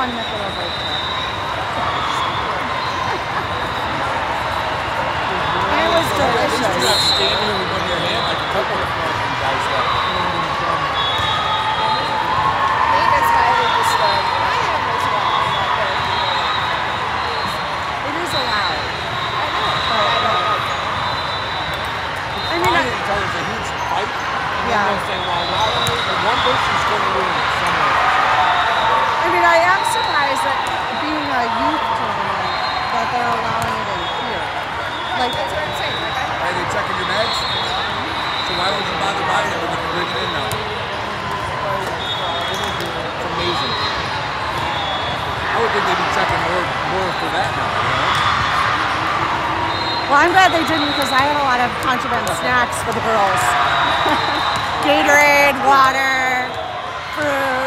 one with for that? Well, I'm glad they didn't because I had a lot of contraband snacks for the girls. Gatorade, water, fruit.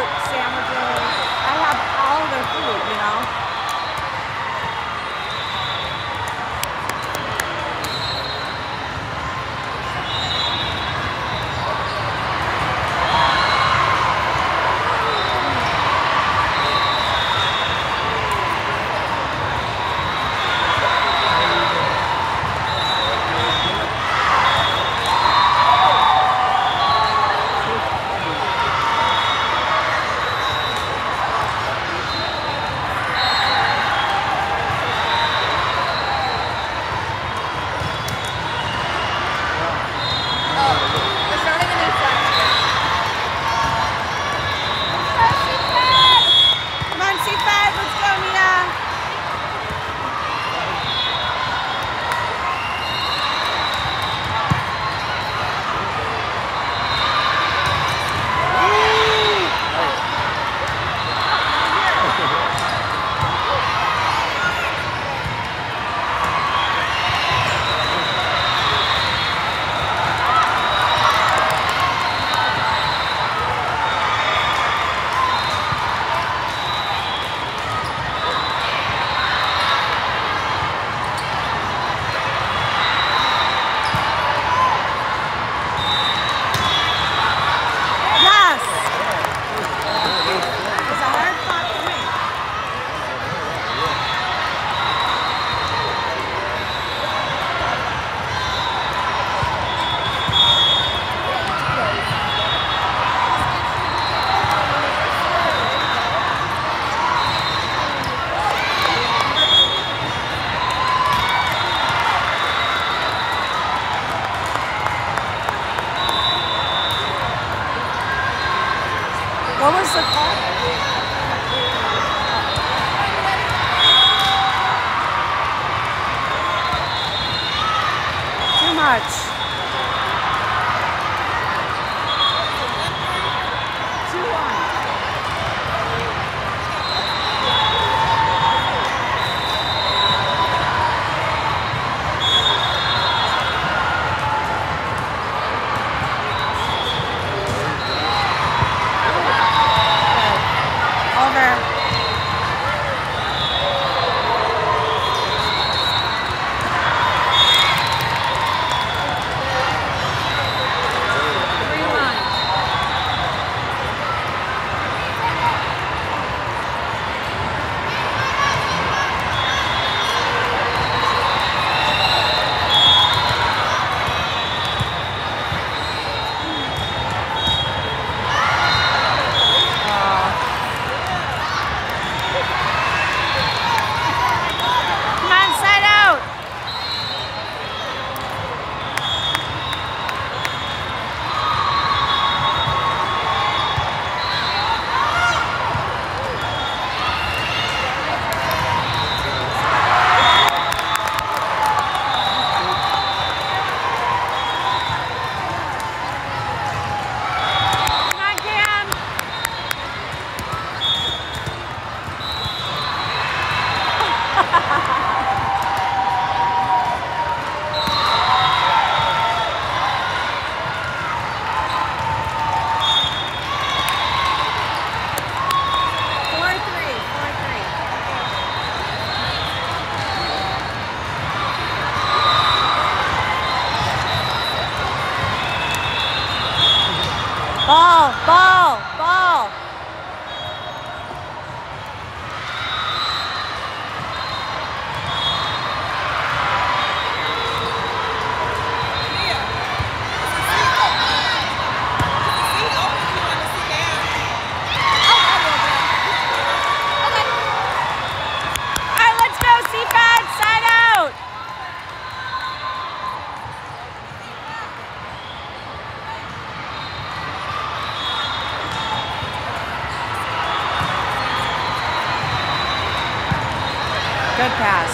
Good pass.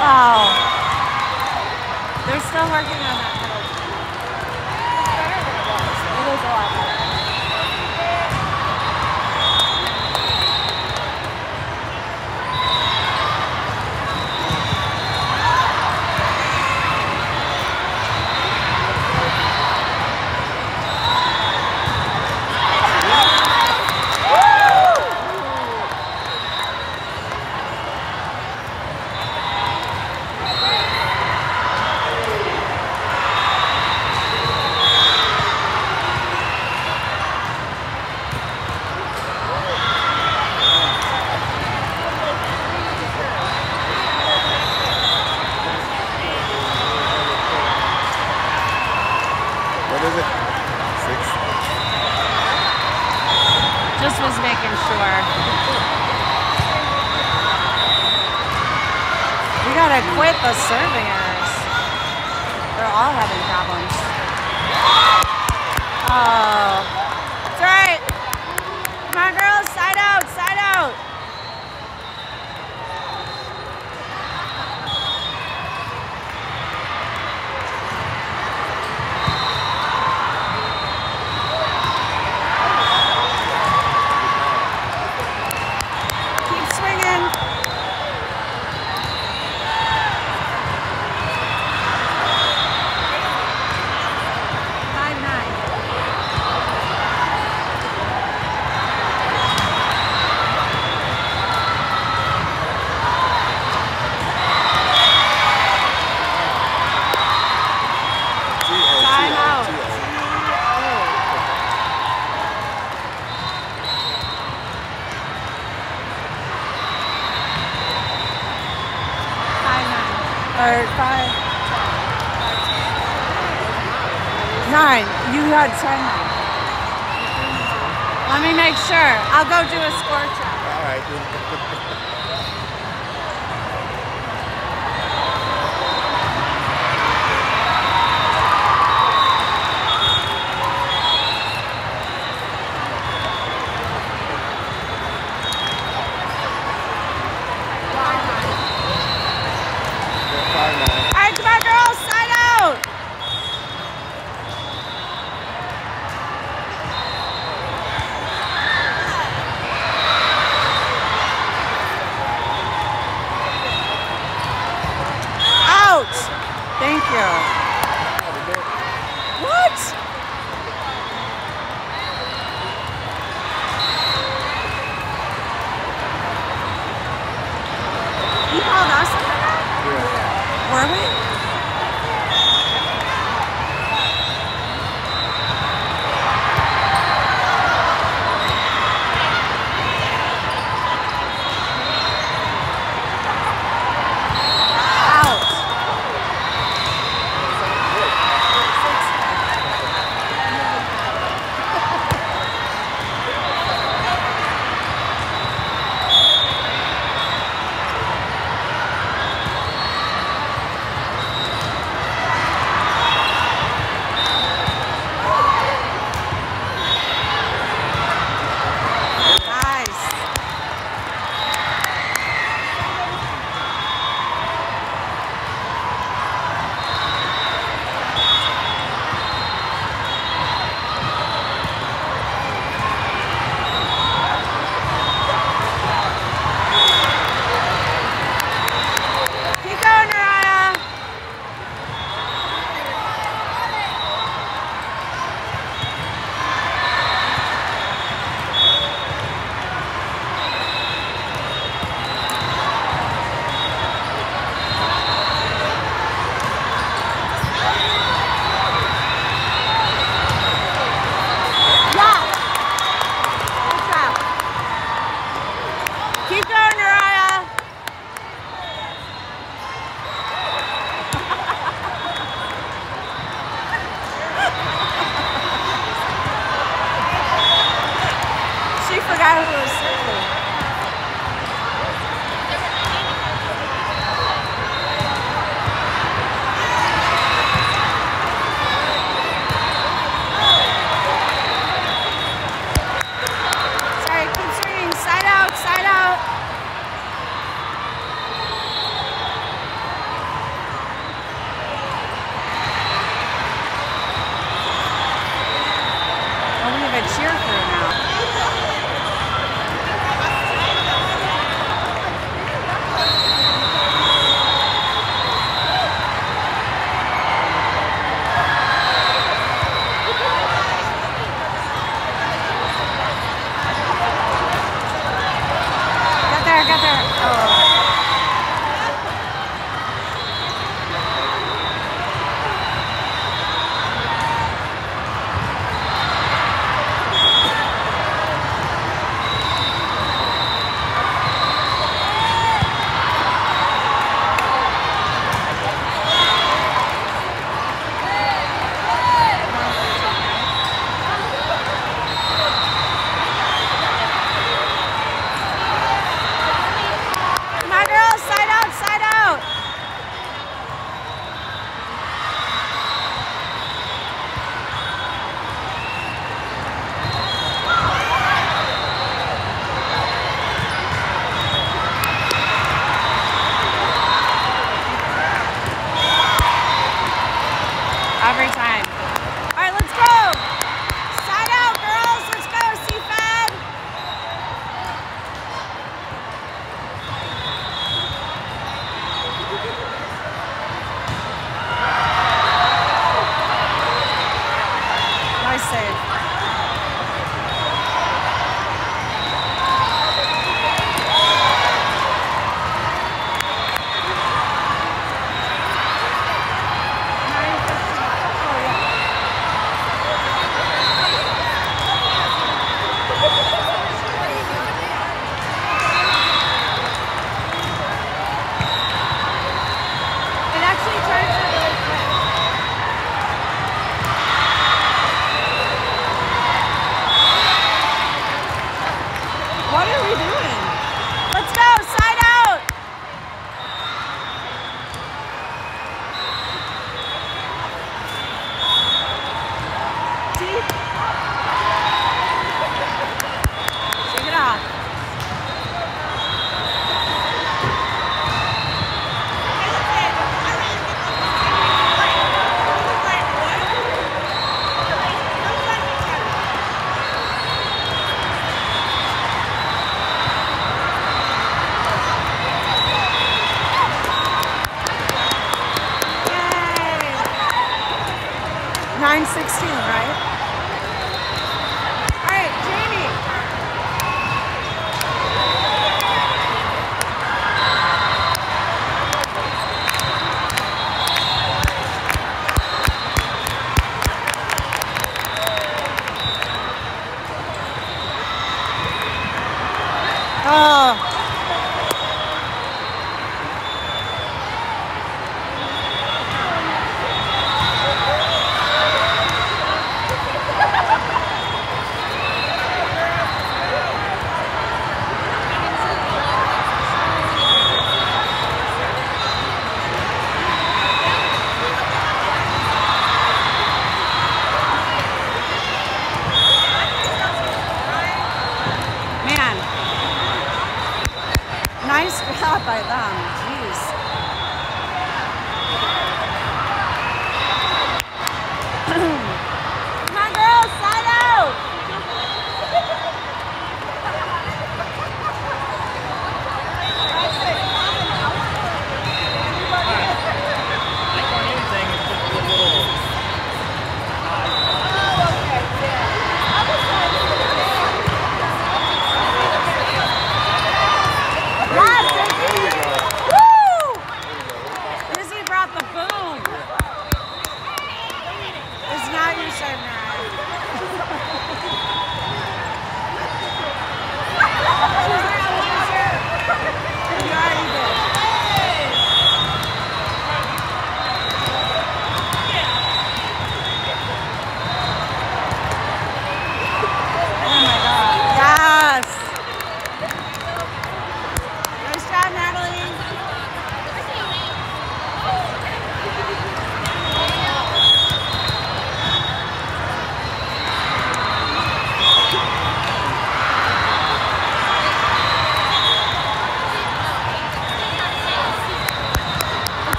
Oh. They're still working